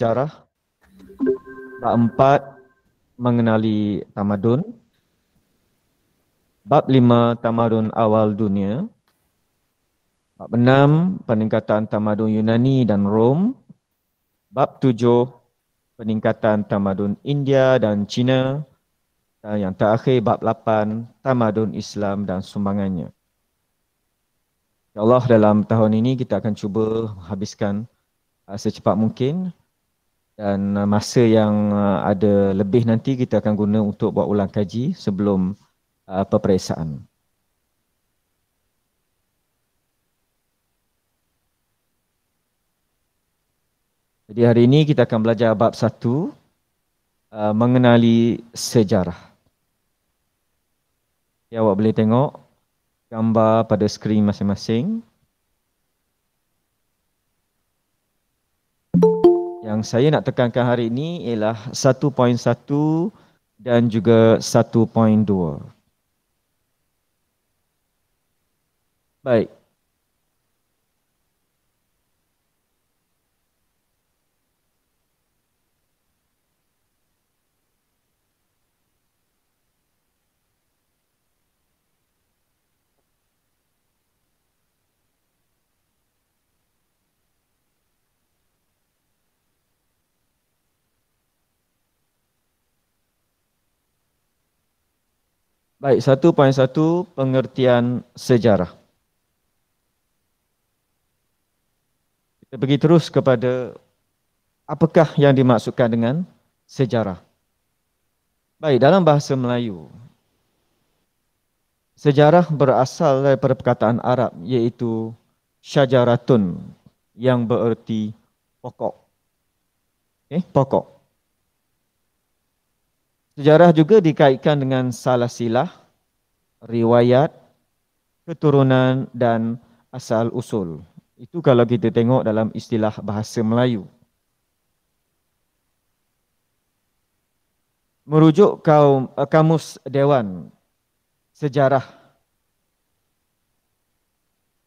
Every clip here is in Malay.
sejarah. Bab empat mengenali tamadun. Bab lima tamadun awal dunia. Bab enam peningkatan tamadun Yunani dan Rom. Bab tujuh peningkatan tamadun India dan China. Dan yang terakhir bab lapan tamadun Islam dan sumbangannya. Ya Allah dalam tahun ini kita akan cuba habiskan uh, secepat mungkin dan uh, masa yang uh, ada lebih nanti kita akan guna untuk buat ulang kaji sebelum uh, peperiksaan. Jadi hari ini kita akan belajar bab satu uh, mengenali sejarah. Ya, awak boleh tengok gambar pada skrin masing-masing. Yang saya nak tekankan hari ini ialah 1.1 dan juga 1.2. Baik. Baik, satu poin satu pengertian sejarah. Kita pergi terus kepada apakah yang dimaksudkan dengan sejarah. Baik, dalam bahasa Melayu, sejarah berasal dari perkataan Arab iaitu syajaratun yang bererti pokok. Okay, pokok. Sejarah juga dikaitkan dengan salah silah, riwayat, keturunan dan asal usul. Itu kalau kita tengok dalam istilah bahasa Melayu. Merujuk kaum uh, kamus dewan sejarah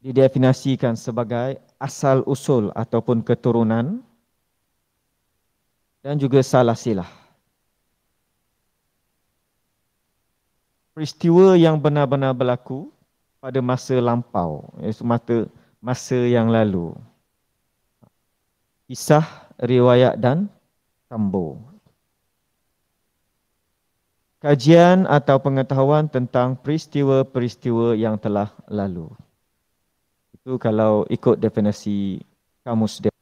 didefinisikan sebagai asal usul ataupun keturunan dan juga salah peristiwa yang benar-benar berlaku pada masa lampau, iaitu masa, masa yang lalu. Kisah, riwayat dan tambur. Kajian atau pengetahuan tentang peristiwa-peristiwa yang telah lalu. Itu kalau ikut definisi kamus dia.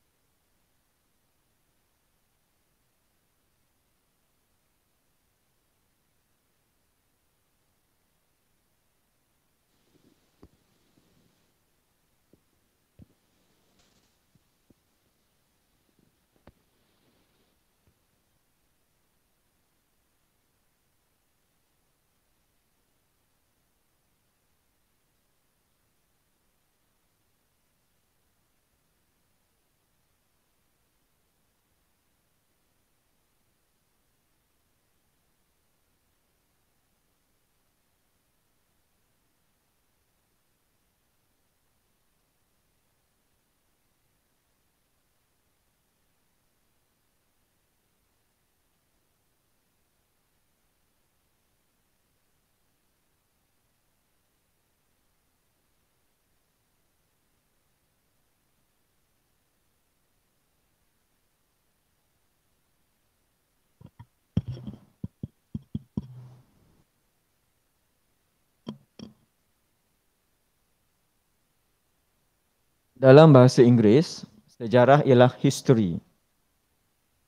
Dalam bahasa Inggeris, sejarah ialah history.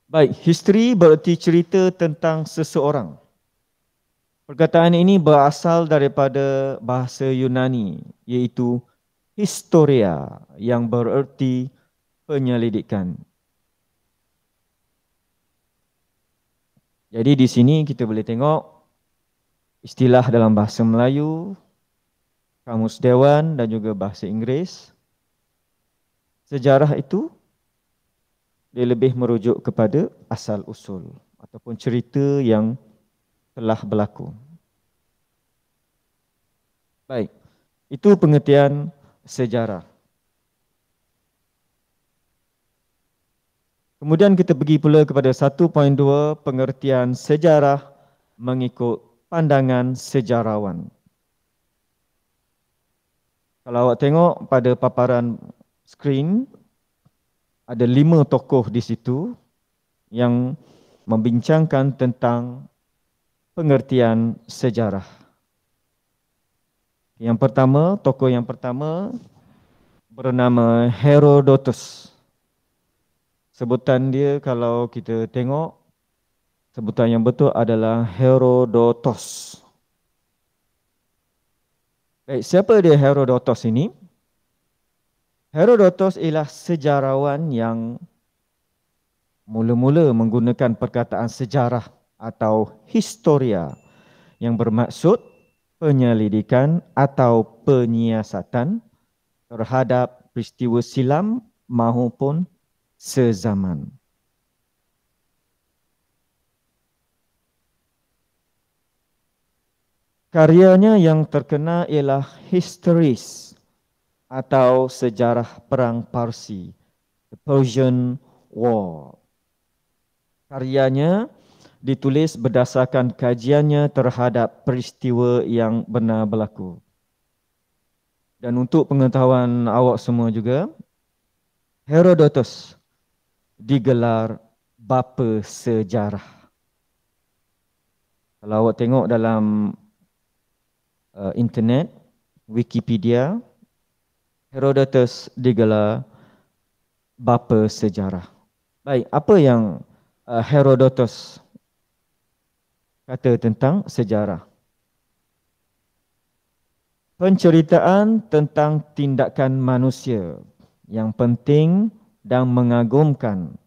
Baik, history bererti cerita tentang seseorang. Perkataan ini berasal daripada bahasa Yunani iaitu historia yang bererti penyelidikan. Jadi di sini kita boleh tengok istilah dalam bahasa Melayu, kamus dewan dan juga bahasa Inggeris sejarah itu dia lebih merujuk kepada asal usul ataupun cerita yang telah berlaku. Baik, itu pengertian sejarah. Kemudian kita pergi pula kepada 1.2 pengertian sejarah mengikut pandangan sejarawan. Kalau awak tengok pada paparan skrin ada lima tokoh di situ yang membincangkan tentang pengertian sejarah. Yang pertama, tokoh yang pertama bernama Herodotus. Sebutan dia kalau kita tengok sebutan yang betul adalah Herodotus. Baik, siapa dia Herodotus ini? Herodotus ialah sejarawan yang mula-mula menggunakan perkataan sejarah atau historia yang bermaksud penyelidikan atau penyiasatan terhadap peristiwa silam maupun sezaman. Karyanya yang terkenal ialah Histories atau Sejarah Perang Parsi, The Persian War. Karyanya ditulis berdasarkan kajiannya terhadap peristiwa yang benar berlaku. Dan untuk pengetahuan awak semua juga, Herodotus digelar bapa sejarah. Kalau awak tengok dalam uh, internet, Wikipedia, Herodotus digelar bapa sejarah. Baik, apa yang uh, Herodotus kata tentang sejarah? Penceritaan tentang tindakan manusia yang penting dan mengagumkan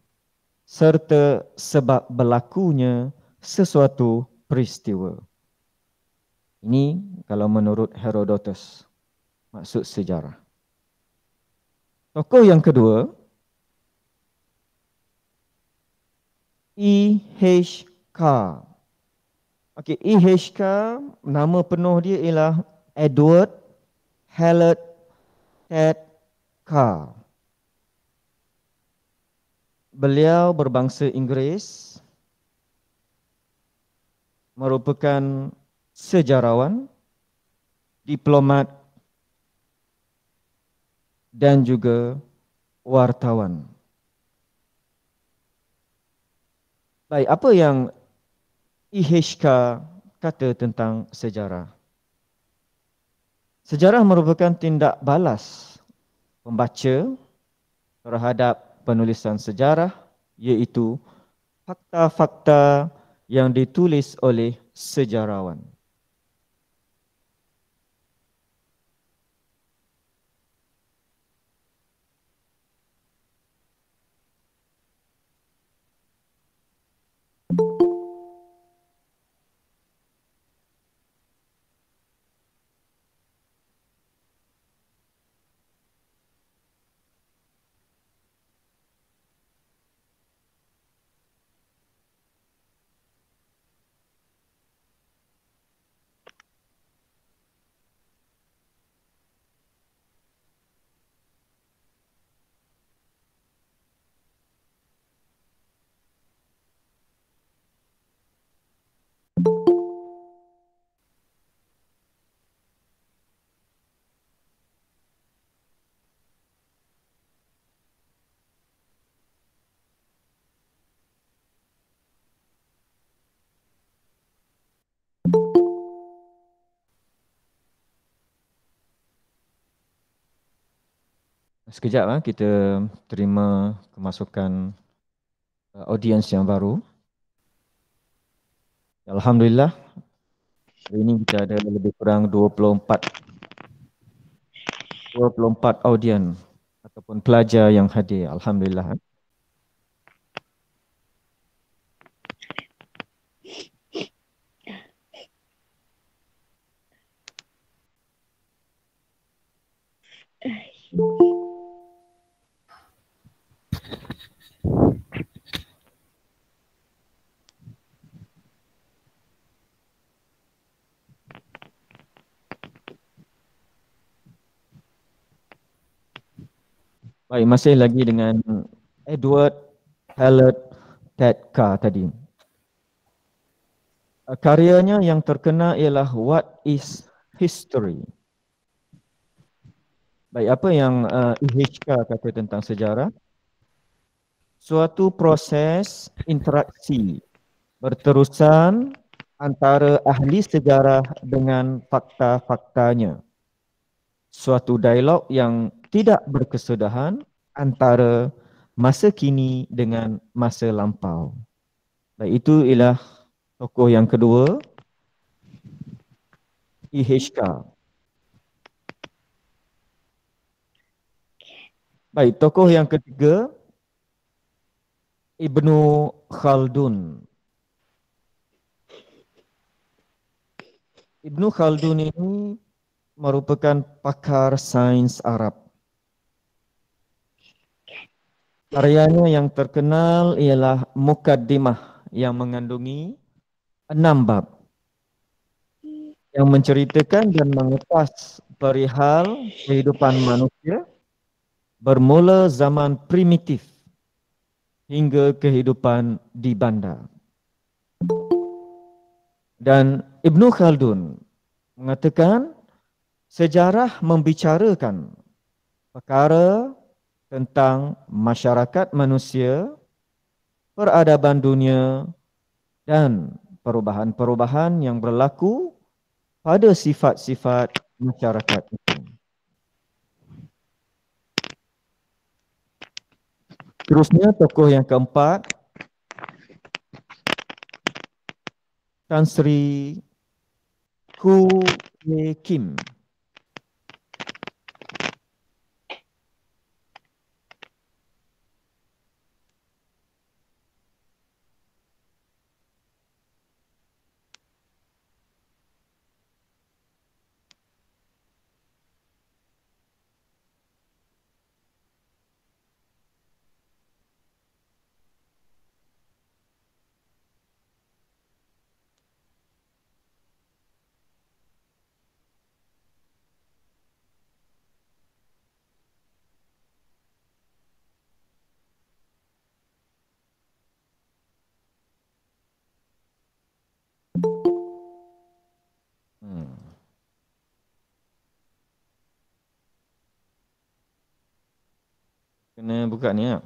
serta sebab berlakunya sesuatu peristiwa. Ini kalau menurut Herodotus maksud sejarah. Tokoh yang kedua E.H.K. Okey, E.H.K. nama penuh dia ialah Edward Hallett Ted Carr. Beliau berbangsa Inggeris merupakan sejarawan, diplomat dan juga wartawan. Baik, apa yang IHK kata tentang sejarah? Sejarah merupakan tindak balas pembaca terhadap penulisan sejarah iaitu fakta-fakta yang ditulis oleh sejarawan. Sekejap ah kita terima kemasukan uh, audiens yang baru. Alhamdulillah hari ini kita ada lebih kurang 24 24 audien ataupun pelajar yang hadir. Alhamdulillah. Ah. Baik, masih lagi dengan Edward Hewlett Packard tadi. Uh, karyanya yang terkenal ialah What is History? Baik, apa yang uh, IHK kata tentang sejarah? Suatu proses interaksi berterusan antara ahli sejarah dengan fakta-faktanya. Suatu dialog yang tidak berkesudahan antara masa kini dengan masa lampau. Baik, itu ialah tokoh yang kedua, IHK. Baik, tokoh yang ketiga, Ibnu Khaldun. Ibnu Khaldun ini merupakan pakar sains Arab. Karyanya yang terkenal ialah Mukaddimah yang mengandungi enam bab yang menceritakan dan mengupas perihal kehidupan manusia bermula zaman primitif hingga kehidupan di bandar. Dan Ibnu Khaldun mengatakan sejarah membicarakan perkara tentang masyarakat manusia, peradaban dunia dan perubahan-perubahan yang berlaku pada sifat-sifat masyarakat itu. Terusnya tokoh yang keempat Tan Sri Ku Ye Kim. Kena buka ni ya.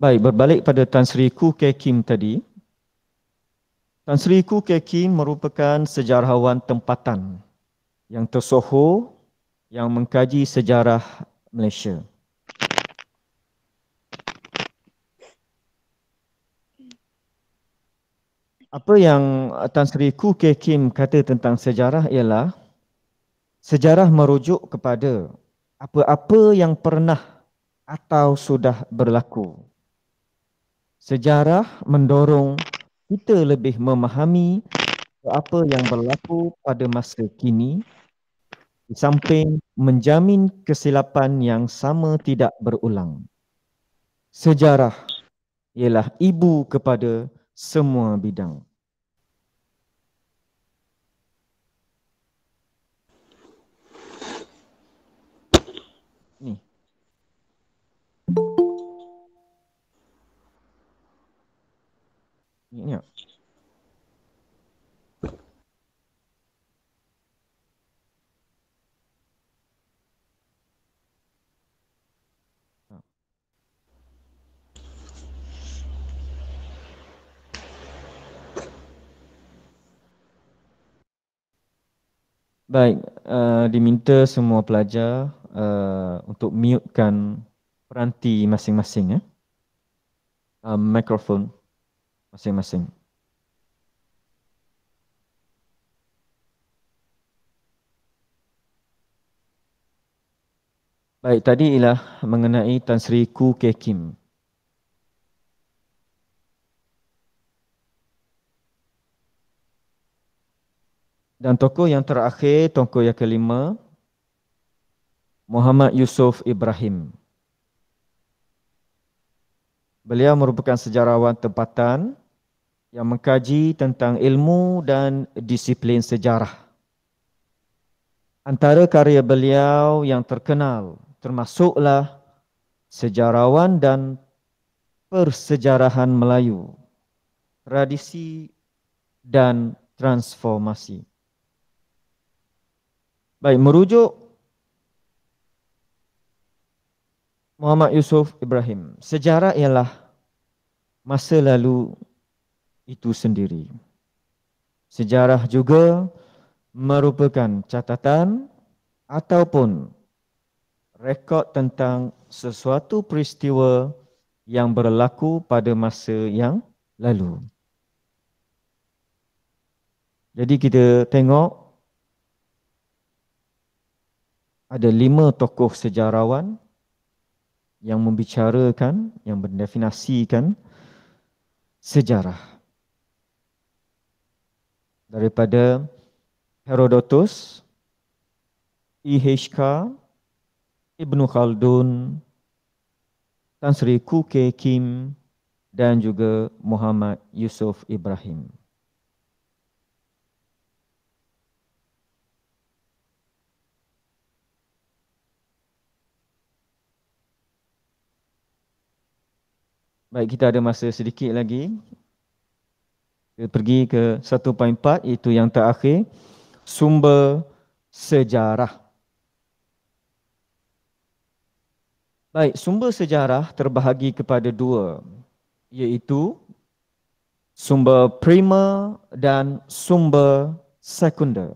Baik, berbalik pada Tan Sri Ku Ke Kim tadi. Tan Sri Ku Ke Kim merupakan sejarawan tempatan yang tersohor yang mengkaji sejarah Malaysia. Apa yang Tan Sri Ku Ke Kim kata tentang sejarah ialah sejarah merujuk kepada apa-apa yang pernah atau sudah berlaku. Sejarah mendorong kita lebih memahami apa yang berlaku pada masa kini di samping menjamin kesilapan yang sama tidak berulang. Sejarah ialah ibu kepada semua bidang. Baik, uh, diminta semua pelajar uh, untuk mutekan peranti masing-masing ya. Uh, mikrofon masing-masing. Baik, tadi ialah mengenai Tan Sri Ku Ke Kim. Dan tokoh yang terakhir, tokoh yang kelima, Muhammad Yusuf Ibrahim. beliau merupakan sejarawan tempatan yang mengkaji tentang ilmu dan disiplin sejarah. Antara karya beliau yang terkenal termasuklah sejarawan dan persejarahan Melayu, tradisi dan transformasi. Baik, merujuk Muhammad Yusuf Ibrahim. Sejarah ialah masa lalu itu sendiri. Sejarah juga merupakan catatan ataupun rekod tentang sesuatu peristiwa yang berlaku pada masa yang lalu. Jadi kita tengok ada lima tokoh sejarawan yang membicarakan, yang mendefinasikan sejarah daripada Herodotus, IHK, Ibnu Khaldun, Tan Sri Kuke Kim dan juga Muhammad Yusuf Ibrahim. Baik, kita ada masa sedikit lagi. Kita pergi ke 1.4 itu yang terakhir sumber sejarah. Baik, sumber sejarah terbahagi kepada dua iaitu sumber primer dan sumber sekunder.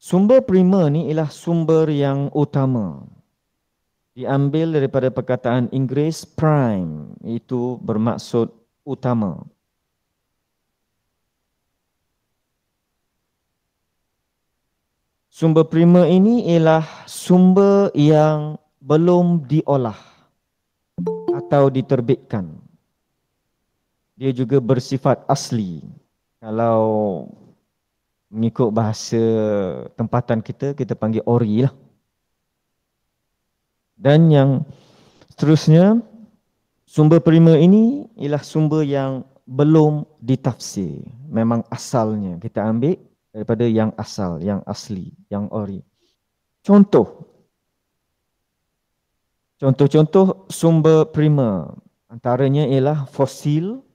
Sumber primer ni ialah sumber yang utama. Diambil daripada perkataan Inggeris prime, itu bermaksud utama. Sumber primer ini ialah sumber yang belum diolah atau diterbitkan. Dia juga bersifat asli. Kalau mengikut bahasa tempatan kita, kita panggil ori lah. Dan yang seterusnya, sumber primer ini ialah sumber yang belum ditafsir. Memang asalnya kita ambil daripada yang asal, yang asli, yang ori. Contoh. Contoh-contoh sumber primer antaranya ialah fosil,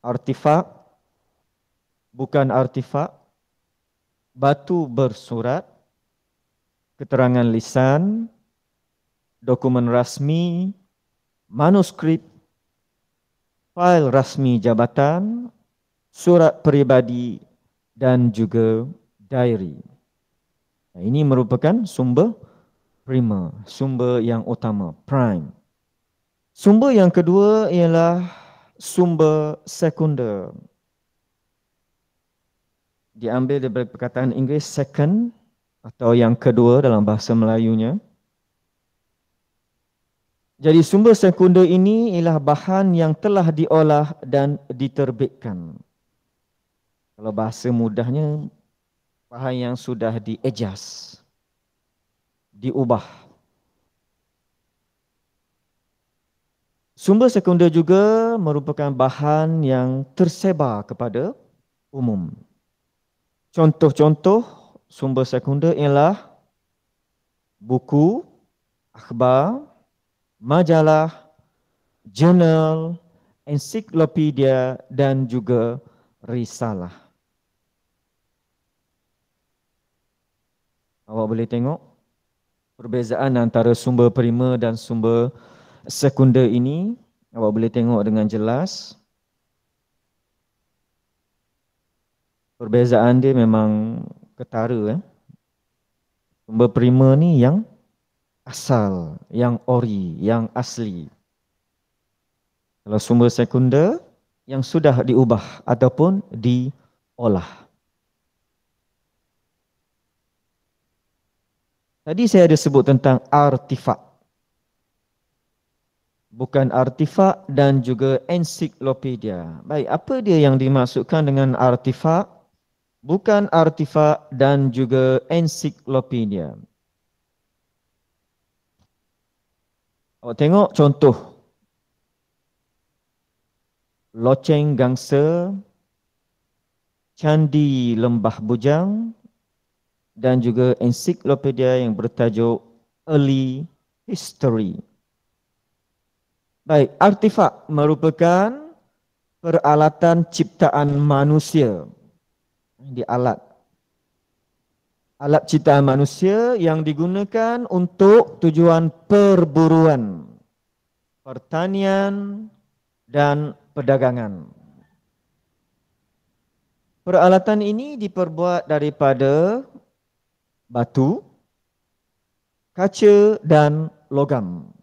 artifak, bukan artifak, batu bersurat, keterangan lisan, dokumen rasmi, manuskrip, fail rasmi jabatan, surat peribadi dan juga diary. Ini merupakan sumber primer, sumber yang utama, prime. Sumber yang kedua ialah sumber sekunder. Diambil dari perkataan Inggeris second atau yang kedua dalam bahasa Melayunya. Jadi sumber sekunder ini ialah bahan yang telah diolah dan diterbitkan. Kalau bahasa mudahnya, bahan yang sudah di-adjust, diubah. Sumber sekunder juga merupakan bahan yang tersebar kepada umum. Contoh-contoh sumber sekunder ialah buku, akhbar, majalah, jurnal, ensiklopedia dan juga risalah. Awak boleh tengok perbezaan antara sumber primer dan sumber sekunder ini. Awak boleh tengok dengan jelas. Perbezaan dia memang ketara. Eh? Sumber primer ni yang asal, yang ori, yang asli. Kalau sumber sekunder yang sudah diubah ataupun diolah. Tadi saya ada sebut tentang artifak. Bukan artifak dan juga ensiklopedia. Baik, apa dia yang dimaksudkan dengan artifak? Bukan artifak dan juga ensiklopedia. Awak tengok contoh loceng gangsa, candi lembah bujang dan juga ensiklopedia yang bertajuk Early History. Baik, artifak merupakan peralatan ciptaan manusia. Di alat alat ciptaan manusia yang digunakan untuk tujuan perburuan, pertanian dan perdagangan. Peralatan ini diperbuat daripada batu, kaca dan logam.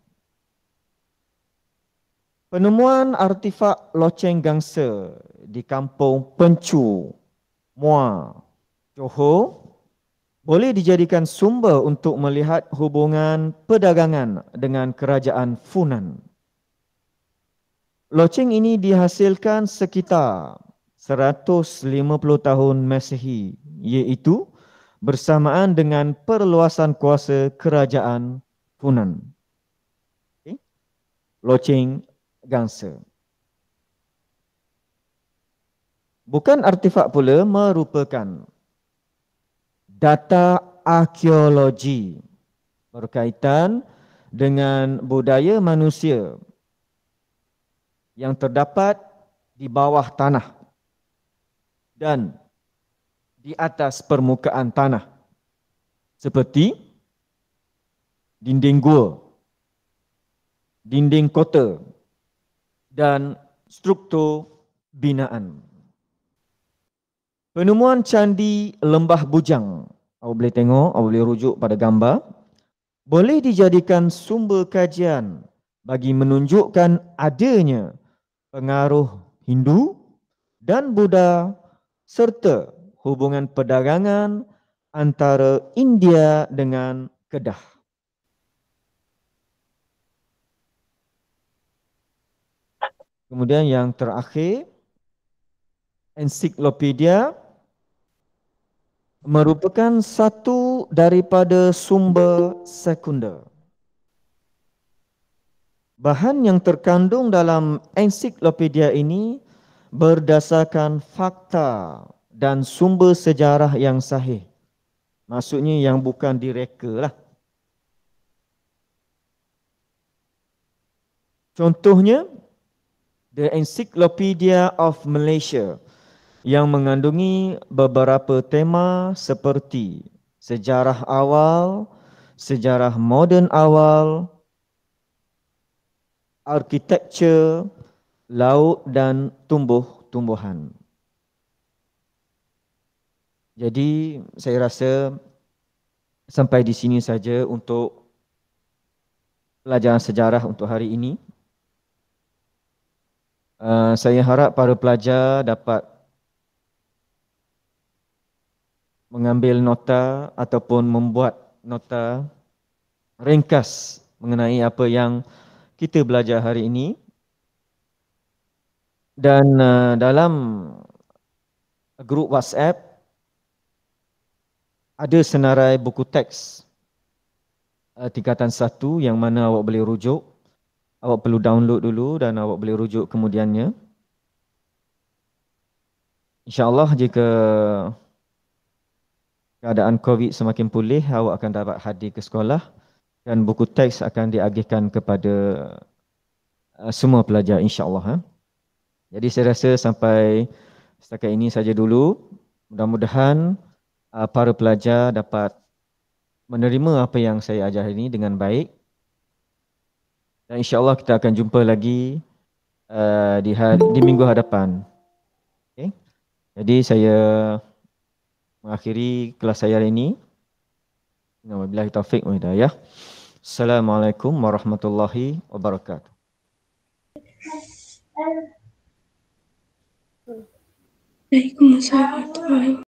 Penemuan artifak loceng gangsa di kampung Pencu, Mua, Johor boleh dijadikan sumber untuk melihat hubungan perdagangan dengan kerajaan Funan. Loceng ini dihasilkan sekitar 150 tahun Masehi iaitu bersamaan dengan perluasan kuasa kerajaan Funan. Okay. Loceng gangsa. Bukan artifak pula merupakan data arkeologi berkaitan dengan budaya manusia yang terdapat di bawah tanah dan di atas permukaan tanah seperti dinding gua, dinding kota dan struktur binaan. Penemuan candi lembah bujang, awak boleh tengok, awak boleh rujuk pada gambar, boleh dijadikan sumber kajian bagi menunjukkan adanya pengaruh Hindu dan Buddha serta hubungan perdagangan antara India dengan Kedah. Kemudian yang terakhir, ensiklopedia merupakan satu daripada sumber sekunder. Bahan yang terkandung dalam ensiklopedia ini berdasarkan fakta dan sumber sejarah yang sahih. Maksudnya yang bukan direka lah. Contohnya, The Encyclopedia of Malaysia yang mengandungi beberapa tema seperti sejarah awal, sejarah moden awal, arkitektur, laut dan tumbuh-tumbuhan. Jadi saya rasa sampai di sini saja untuk pelajaran sejarah untuk hari ini. Uh, saya harap para pelajar dapat mengambil nota ataupun membuat nota ringkas mengenai apa yang kita belajar hari ini. Dan uh, dalam grup WhatsApp ada senarai buku teks uh, tingkatan satu yang mana awak boleh rujuk awak perlu download dulu dan awak boleh rujuk kemudiannya. InsyaAllah jika keadaan COVID semakin pulih, awak akan dapat hadir ke sekolah dan buku teks akan diagihkan kepada uh, semua pelajar insyaAllah. Ha? Jadi saya rasa sampai setakat ini saja dulu. Mudah-mudahan uh, para pelajar dapat menerima apa yang saya ajar ini dengan baik. Dan insyaAllah kita akan jumpa lagi uh, di, hari, di minggu hadapan. Okay. Jadi saya mengakhiri kelas saya hari ini. Wabillahi taufiq wa hidayah. Assalamualaikum warahmatullahi wabarakatuh. Waalaikumsalam warahmatullahi wabarakatuh.